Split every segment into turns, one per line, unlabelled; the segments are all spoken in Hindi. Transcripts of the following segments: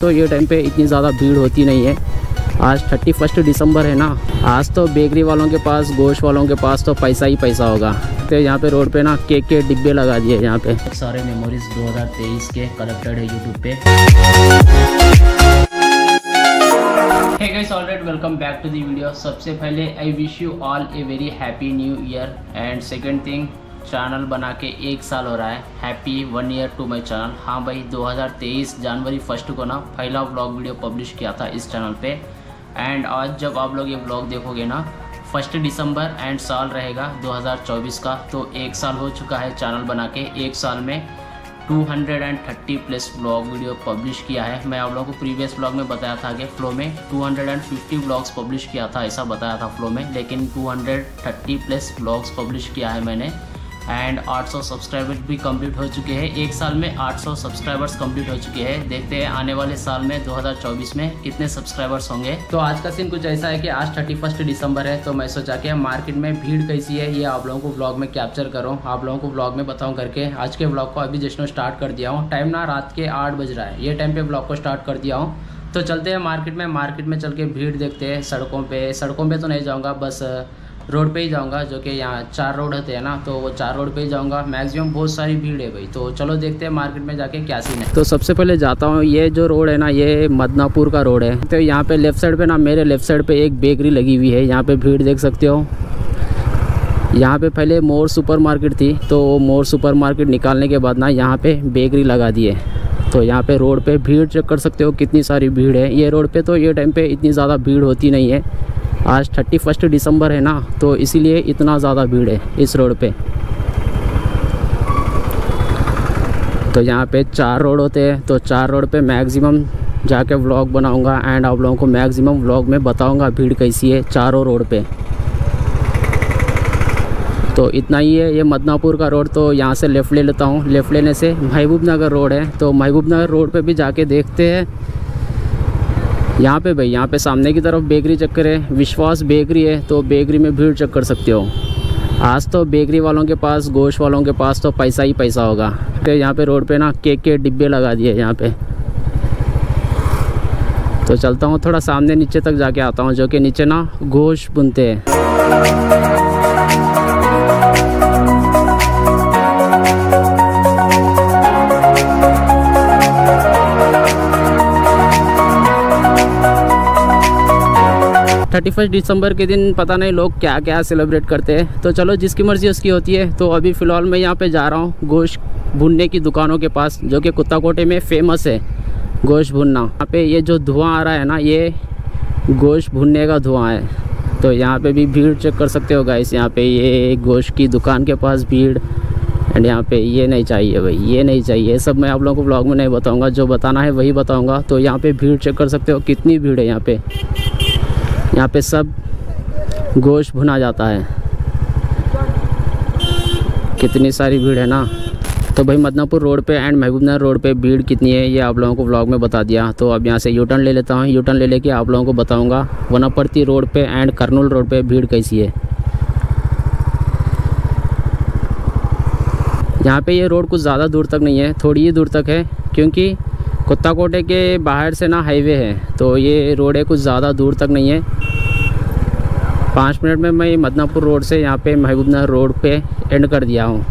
तो ये टाइम पे इतनी ज़्यादा भीड़ होती नहीं है। आज थर्टी फ़र्स्ट दिसंबर है ना। आज तो बेकरी वालों के पास गोश्त वालों के पास तो पैसा ही पैसा होगा। तो यहाँ पे रोड पे ना केक के डिब्बे लगा दिए यहाँ पे। सारे मेमोरीज 2023 के कलेक्टेड है यूट्यूब पे। Hey guys, alright, welcome back to the video. सबसे पहले I wish you all a very happy new year and second thing channel बना के एक साल हो रहा है। Happy one year to my channel हाँ भाई 2023 जनवरी फ़र्स्ट को ना पहला ब्लॉग वीडियो पब्लिश किया था इस चैनल पे। एंड आज जब आप लोग ये ब्लॉग देखोगे ना, फ़र्स्ट दिसंबर एंड साल रहेगा 2024 का। तो एक साल हो चुका है चैनल बना के। एक साल में 230 प्लस ब्लॉग वीडियो पब्लिश किया है। मैं आप लोगों को प्रीवियस ब्लॉग में बताया था कि फ्लो में 250 ब्लॉग्स पब्लिश किया था, ऐसा बताया था फ्लो में। लेकिन 230 प्लस ब्लॉग्स पब्लिश किया है मैंने। एंड 800 सब्सक्राइबर्स भी कंप्लीट हो चुके हैं। एक साल में 800 सब्सक्राइबर्स कंप्लीट हो चुके हैं। देखते हैं आने वाले साल में 2024 में कितने सब्सक्राइबर्स होंगे। तो आज का सीन कुछ ऐसा है कि आज थर्टी फ़र्स्ट दिसंबर है तो मैं सोचा कि मार्केट में भीड़ कैसी है, ये आप लोगों को ब्लॉग में कैप्चर करूँ। आप लोगों को ब्लॉग में बताऊँ करके। आज के ब्लॉग को अभी जस्ट स्टार्ट कर दिया हूँ। टाइम ना रात के आठ बज रहा है। ये टाइम पे ब्लॉग को स्टार्ट कर दिया हूँ। तो चलते हैं मार्केट में। मार्केट में चल के भीड़ देखते हैं सड़कों पे। सड़कों पे तो नहीं जाऊँगा, बस रोड पे ही जाऊँगा, जो कि यहाँ चार रोड होते हैं ना तो वो चार रोड पे ही जाऊँगा। मैक्सिमम बहुत सारी भीड़ है भाई। तो चलो देखते हैं मार्केट में जाके क्या सीन है। तो सबसे पहले जाता हूँ, ये जो रोड है ना, ये मदनापुर का रोड है। तो यहाँ पे लेफ़्ट साइड पे ना, मेरे लेफ़्ट साइड पे एक बेकरी लगी हुई है। यहाँ पे भीड़ देख सकते हो। यहाँ पे पहले मोर सुपर थी तो वो मोर सुपर निकालने के बाद ना, यहाँ पे बेकरी लगा दी है तो यहाँ पे रोड पे भीड़ चेक कर सकते हो, कितनी सारी भीड़ है। ये रोड पे तो ये टाइम पे इतनी ज़्यादा भीड़ होती नहीं है। आज थर्टी फ़र्स्ट दिसंबर है ना तो इसीलिए इतना ज़्यादा भीड़ है इस रोड पे। तो यहाँ पे चार रोड होते हैं तो चार रोड पे मैक्सिमम जाके व्लॉग बनाऊँगा एंड आप लोगों को मैक्सिमम व्लॉग में बताऊँगा भीड़ कैसी है चारों रोड पे। तो इतना ही है, ये मदनापुर का रोड तो यहाँ से लेफ़्ट ले लेता हूँ। लेफ़्ट लेने से महबूब नगर रोड है तो महबूब नगर रोड पे भी जाके देखते हैं। यहाँ पे भाई, यहाँ पे सामने की तरफ़ बेकरी चक्कर है, विश्वास बेकरी है तो बेकरी में भीड़ चक्कर कर सकते हो। आज तो बेकरी वालों के पास, गोश्त वालों के पास तो पैसा ही पैसा होगा। तो यहाँ पे रोड पे ना केक के डिब्बे लगा दिए यहाँ पे। तो चलता हूँ, थोड़ा सामने नीचे तक जाके आता हूँ, जो कि नीचे ना गोश्त बुनते हैं। थर्टी फ़र्स्ट दिसंबर के दिन पता नहीं लोग क्या क्या सेलिब्रेट करते हैं। तो चलो जिसकी मर्ज़ी उसकी होती है। तो अभी फ़िलहाल मैं यहाँ पे जा रहा हूँ गोश्त भुनने की दुकानों के पास, जो कि कुत्ता कोटे में फ़ेमस है गोश्त भुनना। यहाँ पे ये जो धुआँ आ रहा है ना, ये गोश्त भुनने का धुआँ है। तो यहाँ पे भी भीड़ चेक कर सकते हो गाइस यहाँ पे ये गोश्त की दुकान के पास भीड़। एंड यहाँ पे ये नहीं चाहिए भाई, ये नहीं चाहिए। सब मैं आप लोगों को ब्लॉग में नहीं बताऊँगा, जो बताना है वही बताऊँगा। तो यहाँ पे भीड़ चेक कर सकते हो, कितनी भीड़ है यहाँ पे। यहाँ पे सब गोश्त भुना जाता है। कितनी सारी भीड़ है ना? तो भाई मदनापुर रोड पे एंड महबूबनगर रोड पे भीड़ कितनी है, ये आप लोगों को ब्लॉग में बता दिया। तो अब यहाँ से यू टर्न ले लेता हूँ। यू टर्न ले लेके आप लोगों को बताऊँगा वनापड़ती रोड पे एंड करनूल रोड पे भीड़ कैसी है। यहाँ पे ये रोड कुछ ज़्यादा दूर तक नहीं है, थोड़ी ही दूर तक है, क्योंकि कुत्ता कोटे के बाहर से ना हाईवे है तो ये रोड है, कुछ ज़्यादा दूर तक नहीं है। पाँच मिनट में मैं मदनापुर रोड से यहाँ पे महबूबनगर रोड पे एंड कर दिया हूँ।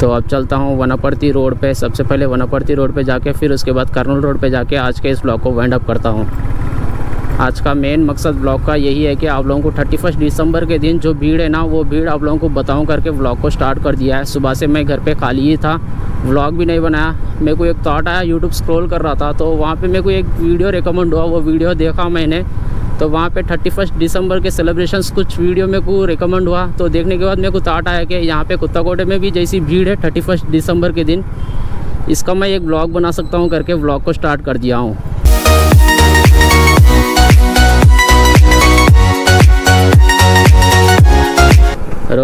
तो अब चलता हूँ वनापड़ती रोड पे, सबसे पहले वनापड़ती रोड पे जाके, फिर उसके बाद कर्नल रोड पे जाके आज के इस ब्लॉक को वाइंड अप करता हूँ। आज का मेन मकसद ब्लॉग का यही है कि आप लोगों को थर्टी फ़र्स्ट दिसंबर के दिन जो भीड़ है ना, वो भीड़ आप लोगों को बताऊँ करके ब्लॉग को स्टार्ट कर दिया है। सुबह से मैं घर पर खाली ही था व्लॉग भी नहीं बनाया। मेरे को एक थॉट आया यूट्यूब स्क्रॉल कर रहा था तो वहाँ पे मेरे को एक वीडियो रिकमेंड हुआ, वो वीडियो देखा मैंने। तो वहाँ पे थर्टी फ़र्स्ट दिसंबर के सेलिब्रेशन कुछ वीडियो मेरे को रिकमेंड हुआ। तो देखने के बाद मेरे को थॉट आया कि यहाँ पे कुत्ता कोटे में भी जैसी भीड़ है थर्टी फ़र्स्ट दिसंबर के दिन, इसका मैं एक ब्लॉग बना सकता हूँ करके ब्लॉग को स्टार्ट कर दिया हूँ।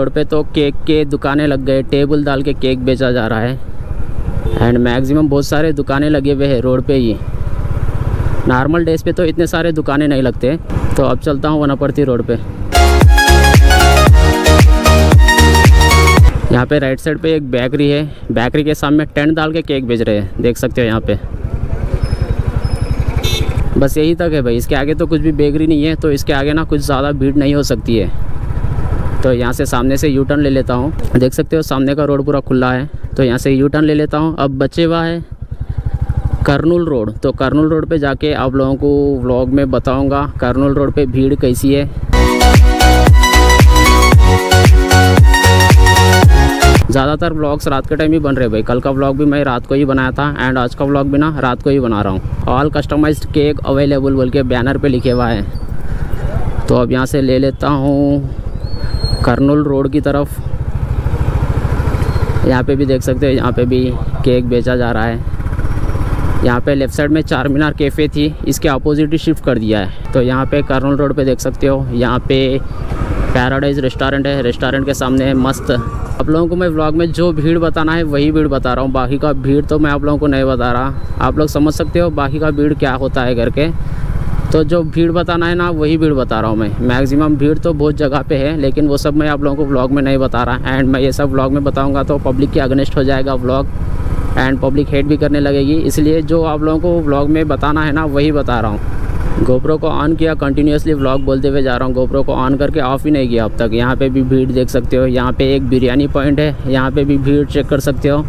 रोड पे तो केक के दुकानें लग गए, टेबल डाल के केक बेचा जा रहा है। एंड मैक्सिमम बहुत सारे दुकानें लगे हुए हैं रोड पे ही। नॉर्मल डेज़ पे तो इतने सारे दुकानें नहीं लगते। तो अब चलता हूँ वनापड़ती रोड पे। यहाँ पे राइट साइड पे एक बेकरी है। बेकरी के सामने टेंट डाल के केक बेच रहे हैं। देख सकते हो यहाँ पे। बस यही तक है भाई। इसके आगे तो कुछ भी बेकरी नहीं है तो इसके आगे ना कुछ ज़्यादा भीड़ नहीं हो सकती है। तो यहाँ से सामने से यू टर्न ले लेता हूँ। देख सकते हो, सामने का रोड पूरा खुला है। तो यहाँ से यू टर्न ले लेता हूँ। अब बचे हुआ है करनूल रोड। तो करनूल रोड पे जाके आप लोगों को व्लॉग में बताऊँगा करनूल रोड पे भीड़ कैसी है। ज़्यादातर व्लॉग्स रात के टाइम ही बन रहे भाई। कल का व्लॉग भी मैं रात को ही बनाया था एंड आज का व्लॉग भी ना रात को ही बना रहा हूँ। ऑल कस्टमाइज्ड केक अवेलेबल बोल के बैनर पे लिखे हुआ है। तो अब यहाँ से ले लेता हूँ। करनूल रोड की तरफ़। यहाँ पे भी देख सकते हो, यहाँ पे भी केक बेचा जा रहा है। यहाँ पे लेफ़्ट साइड में चार मीनार कैफ़े थी, इसके अपोजिट ही शिफ्ट कर दिया है। तो यहाँ पे करनूल रोड पे देख सकते हो, यहाँ पे पैराडाइज रेस्टोरेंट है, रेस्टोरेंट के सामने है, मस्त। आप लोगों को मैं व्लॉग में जो भीड़ बताना है, वही भीड़ बता रहा हूँ। बाकी का भीड़ तो मैं आप लोगों को नहीं बता रहा। आप लोग समझ सकते हो, बाकी का भीड़ क्या होता है करके तो जो भीड़ बताना है ना, वही भीड़ बता रहा हूँ मैं। मैक्सिमम भीड़ तो बहुत जगह पे है, लेकिन वो सब मैं आप लोगों को व्लॉग में नहीं बता रहा। एंड मैं ये सब व्लॉग में बताऊँगा तो पब्लिक के अगेंस्ट हो जाएगा व्लॉग एंड पब्लिक हेट भी करने लगेगी। इसलिए जो आप लोगों को व्लॉग में बताना है ना, वही बता रहा हूँ। गोप्रो को ऑन किया कंटिन्यूसली व्लॉग बोलते हुए जा रहा हूँ। गोप्रो को ऑन करके ऑफ़ ही नहीं किया अब तक। यहाँ पे भी भीड़ देख सकते हो। यहाँ पे एक बिरयानी पॉइंट है। यहाँ पे भी भीड़ चेक कर सकते हो।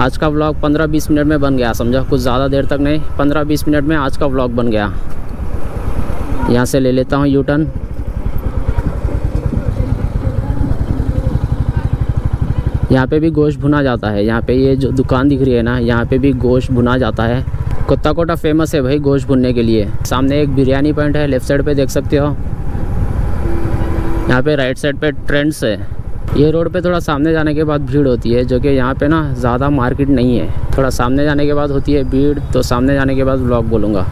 आज का व्लॉग 15-20 मिनट में बन गया, समझो? कुछ ज़्यादा देर तक नहीं 15-20 मिनट में आज का व्लॉग बन गया। यहाँ से ले लेता हूँ यू टर्न यहाँ पे भी गोश्त भुना जाता है। यहाँ पे ये जो दुकान दिख रही है ना, यहाँ पे भी गोश्त भुना जाता है। कुत्ता कोटा फ़ेमस है भाई गोश्त भुनने के लिए। सामने एक बिरयानी पॉइंट है लेफ़्ट साइड पे देख सकते हो। यहाँ पे राइट साइड पे ट्रेंड्स है। ये रोड पे थोड़ा सामने जाने के बाद भीड़ होती है, जो कि यहाँ पे ना ज़्यादा मार्केट नहीं है। थोड़ा सामने जाने के बाद होती है भीड़ तो सामने जाने के बाद ब्लॉग बोलूँगा।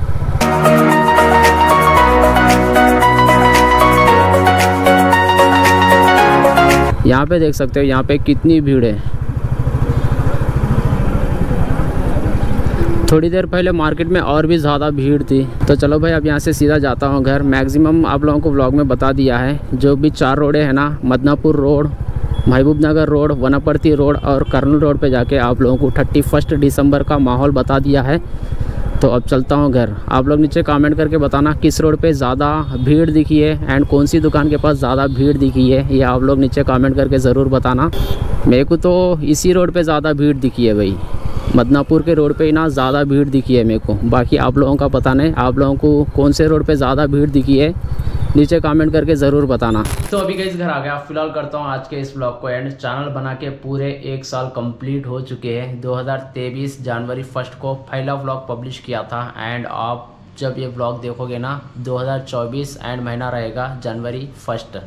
यहाँ पे देख सकते हो, यहाँ पे कितनी भीड़ है। थोड़ी देर पहले मार्केट में और भी ज़्यादा भीड़ थी। तो चलो भाई, अब यहाँ से सीधा जाता हूँ घर। मैक्सिमम आप लोगों को व्लॉग में बता दिया है, जो भी चार रोडें हैं ना, Madanapur road Mahbub Nagar road, Wanaparthy road और कर्नल रोड पे जाके आप लोगों को थर्टी फ़र्स्ट दिसंबर का माहौल बता दिया है। तो अब चलता हूँ घर। आप लोग नीचे कमेंट करके बताना किस रोड पे ज़्यादा भीड़ दिखी है एंड कौन सी दुकान के पास ज़्यादा भीड़ दिखी है, ये आप लोग नीचे कमेंट करके ज़रूर बताना। मेरे को तो इसी रोड पर ज़्यादा भीड़ दिखी है भाई। मदनापुर के रोड पे ना ज़्यादा भीड़ दिखी है मेरे को। बाकी आप लोगों का पता नहीं, आप लोगों को कौन से रोड पे ज़्यादा भीड़ दिखी है, नीचे कमेंट करके ज़रूर बताना। तो अभी कहीं घर आ गया। फ़िलहाल करता हूँ आज के इस ब्लॉग को एंड चैनल बना के पूरे एक साल कंप्लीट हो चुके हैं। 2023 जनवरी फ़र्स्ट को पहला ब्लॉग पब्लिश किया था। एंड आप जब ये ब्लॉग देखोगे ना 2024 एंड महीना रहेगा, जनवरी फ़र्स्ट।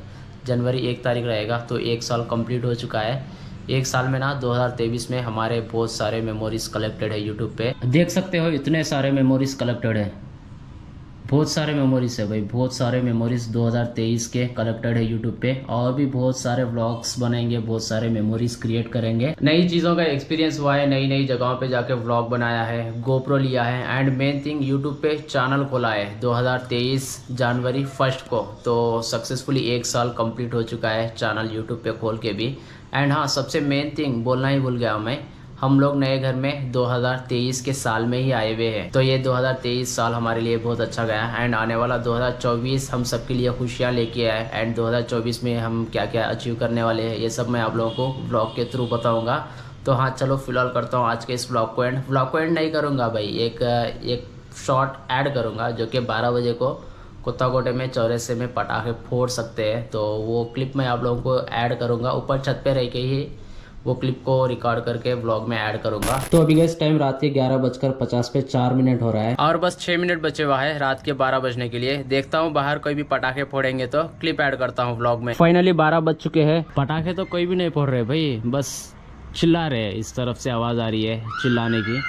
जनवरी एक तारीख रहेगा तो एक साल कंप्लीट हो चुका है। एक साल में ना 2023 में हमारे बहुत सारे मेमोरीज कलेक्टेड है यूट्यूब पे। देख सकते हो, इतने सारे मेमोरीज कलेक्टेड है। बहुत सारे मेमोरीज है भाई, बहुत सारे मेमोरीज 2023 के कलेक्टेड है यूट्यूब पे। और भी बहुत सारे व्लॉग्स बनेंगे बहुत सारे मेमोरीज क्रिएट करेंगे। नई चीज़ों का एक्सपीरियंस हुआ है नई नई जगहों पे जाके व्लॉग बनाया है गोप्रो लिया है। एंड मेन थिंग यूट्यूब पे चैनल खोला है 2023 जनवरी फ़र्स्ट को। तो सक्सेसफुली एक साल कंप्लीट हो चुका है चैनल यूट्यूब पे खोल के भी। एंड हाँ सबसे मेन थिंग बोलना ही भूल गया मैं हम लोग नए घर में 2023 के साल में ही आए हुए हैं। तो ये 2023 साल हमारे लिए बहुत अच्छा गया एंड आने वाला 2024 हम सबके लिए खुशियाँ लेके आए। एंड 2024 में हम क्या क्या अचीव करने वाले हैं, ये सब मैं आप लोगों को ब्लॉग के थ्रू बताऊँगा। तो हाँ चलो फ़िलहाल करता हूँ आज के इस ब्लॉग को एंड ब्लॉग को एंड नहीं करूँगा भाई, एक एक शॉर्ट ऐड करूँगा, जो कि बारह बजे को कुत्ता कोटे में चौरसे में पटाखे फोड़ सकते हैं। तो वो क्लिप मैं आप लोगों को ऐड करूँगा। ऊपर छत पे रह के ही वो क्लिप को रिकॉर्ड करके ब्लॉग में ऐड करूँगा। तो अभी इस टाइम रात के ग्यारह बजकर पचास पे चार मिनट हो रहा है। और बस छह मिनट बचे हुआ है रात के बारह बजने के लिए। देखता हूँ बाहर कोई भी पटाखे फोड़ेंगे तो क्लिप ऐड करता हूँ ब्लॉग में। फाइनली बारह बज चुके हैं। पटाखे तो कोई भी नहीं फोड़ रहे भाई बस चिल्ला रहे इस तरफ़ से आवाज़ आ रही है चिल्लाने की।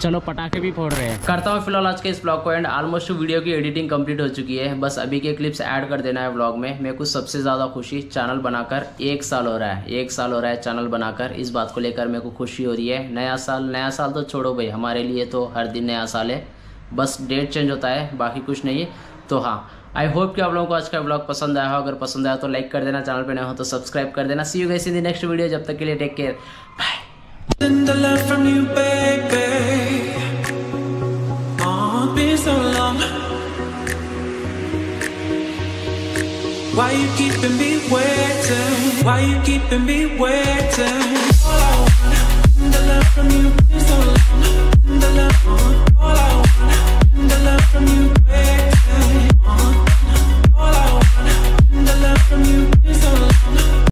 चलो पटाखे भी फोड़ रहे हैं। करता हूँ फ़िलहाल आज के इस ब्लॉग को एंड ऑलमोस्ट वीडियो की एडिटिंग कंप्लीट हो चुकी है। बस अभी के क्लिप्स ऐड कर देना है ब्लॉग में। मेरे को सबसे ज़्यादा खुशी चैनल बनाकर एक साल हो रहा है। एक साल हो रहा है चैनल बनाकर। इस बात को लेकर मेरे को खुशी हो रही है। नया साल नया साल तो छोड़ो भाई। हमारे लिए तो हर दिन नया साल है। बस डेट चेंज होता है बाकी कुछ नहीं है। तो हाँ आई होप कि आप लोगों को आज का ब्लॉग पसंद आया हो। अगर पसंद आया तो लाइक कर देना। चैनल पे नए हो तो सब्सक्राइब कर देना। See you guys in the next video जब तक के लिए take care bye
Why you keeping me waiting? Why you keeping me waiting? All I want, a love from you,